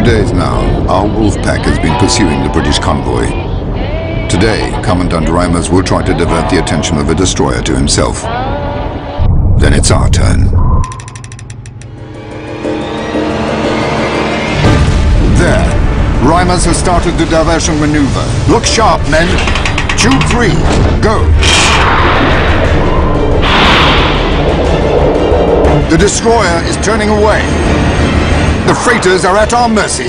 two days now, our wolf pack has been pursuing the British convoy. Today, Commandant Reimers will try to divert the attention of a destroyer to himself. Then it's our turn. There. Reimers has started the diversion maneuver. Look sharp, men. Tube three, go. The destroyer is turning away. The freighters are at our mercy.